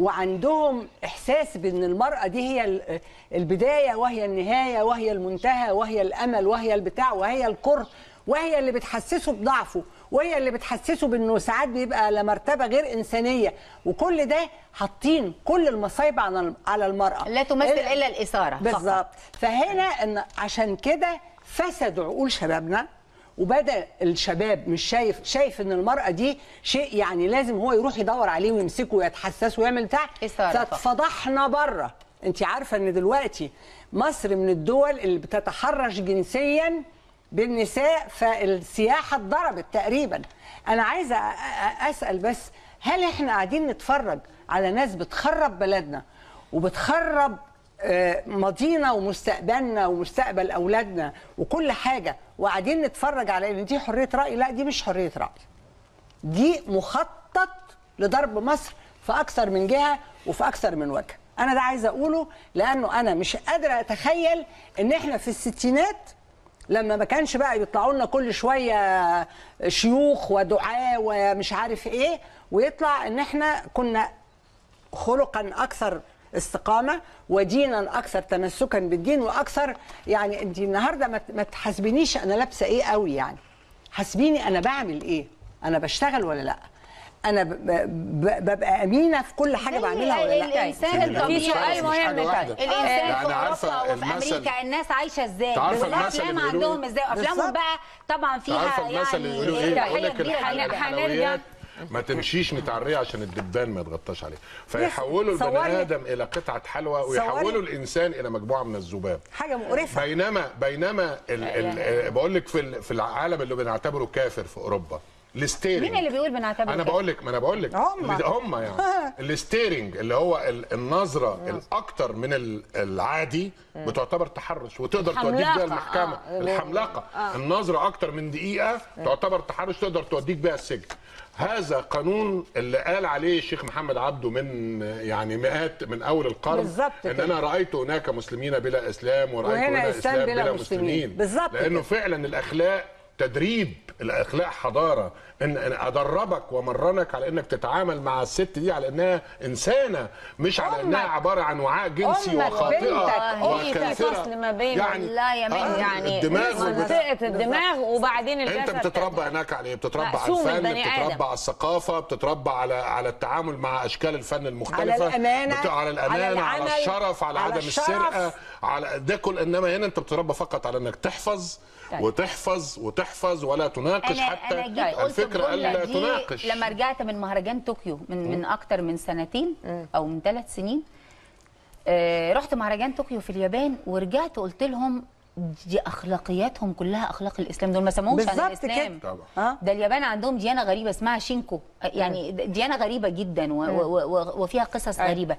وعندهم إحساس بإن المرأة دي هي ال- البداية وهي النهاية وهي المنتهى وهي الأمل وهي البتاع وهي الكره وهي اللي بتحسسه بضعفه وهي اللي بتحسسه بإنه ساعات بيبقى على مرتبة غير إنسانية. وكل ده حاطين كل المصايب على على المرأة. لا تمثل ال- إلا الإثارة. بالظبط. فهنا إن عشان كده فسدوا عقول شبابنا. وبدأ الشباب مش شايف شايف إن المرأة دي شيء يعني لازم هو يروح يدور عليه ويمسكه ويتحسسه ويعمل بتاع. فقط. فاتفضحنا بره. أنت عارفة إن دلوقتي مصر من الدول اللي بتتحرش جنسيا بالنساء فالسياحة اتضربت تقريبا. أنا عايزة أسأل بس هل إحنا قاعدين نتفرج على ناس بتخرب بلدنا وبتخرب ماضينا ومستقبلنا ومستقبل أولادنا وكل حاجة وقاعدين نتفرج على إن دي حرية رأي لا دي مش حرية رأي. دي مخطط لضرب مصر في أكثر من جهة وفي أكثر من وجه أنا ده عايزه أقوله لأنه أنا مش قادره أتخيل إن إحنا في الستينات لما ما كانش بقى يطلعوا لنا كل شوية شيوخ ودعاه ومش عارف إيه ويطلع إن إحنا كنا خلقا أكثر استقامه ودينا أكثر تمسكا بالدين وأكثر يعني أنت النهارده ما ت- ما تحاسبينيش أنا لابسة إيه قوي يعني. حاسبيني أنا بعمل إيه؟ أنا بشتغل ولا لأ؟ أنا ب- ب- ببقى أمينة في كل حاجة بعملها ولا لأ؟ الإنسان في الطبيعي سؤال مهم الإنسان في يعني عارفة اوروبا وفي أمريكا الناس عايشة إزاي؟ عارفة المثل الافلام اللي بيقولوه؟ عندهم إزاي؟ أفلامهم. بقى طبعا فيها يعني ابداعيه لك كبيرة الحلويات ما تمشيش متعرية عشان الدبان ما يتغطاش عليه. فيحولوا. البني آدم إلى قطعة حلوى ويحولوا. الإنسان إلى مجموعة من الذباب. حاجة مقرفة. بينما بينما ال ال بقول لك في العالم اللي بنعتبره كافر في أوروبا ال staring مين اللي بيقول بنعتبر أنا؟ بقول لك ما أنا بقول لك هم. هم يعني ال staring اللي هو ال- النظرة الأكتر من ال- العادي بتعتبر تحرش وتقدر توديك بيها المحكمة آه. الحملاقة النظرة أكتر من دقيقة تعتبر تحرش تقدر توديك بيها السجن هذا قانون اللي قال عليه الشيخ محمد عبده من يعني مئات من أول القرن بالظبط إن كده. أنا رأيت هناك مسلمين بلا إسلام ورأيت وهنا هنا إسلام إسلام بلا بلا مسلمين. مسلمين بالظبط لأنه كده. فعلا الأخلاق تدريب الأخلاق حضارة إن أدربك وأمرنك على إنك تتعامل مع الست دي على إنها إنسانة مش على إنها. عبارة عن وعاء جنسي وخاطئة بنتك في فصل ما بين يعني لا يا آه، يعني الدماغ منطقة الدماغ وبعدين أنت بتتربى هناك على إيه؟ بتتربى على الفن بتتربى. على الثقافة بتتربى على على التعامل مع أشكال الفن المختلفة على الأمانة، بت- على على الأمانة على, العمل، الشرف على, على عدم. السرقة على ده كل إنما هنا أنت بتتربى فقط على إنك تحفظ طيب. وتحفظ وتحفظ ولا تناقش أنا حتى أنا جيت قلت الفكرة إلا تناقش. لما رجعت من مهرجان طوكيو من من أكتر من سنتين أو من ثلاث سنين آه رحت مهرجان طوكيو في اليابان ورجعت قلت لهم دي أخلاقياتهم كلها أخلاق الإسلام. دول ما سموهمش عن بالظبط الإسلام. كده. طبعا. آه. ده اليابان عندهم ديانة غريبة اسمها شينكو. يعني ديانة غريبة جدا و- و- و- وفيها قصص غريبة.